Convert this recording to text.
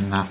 Да.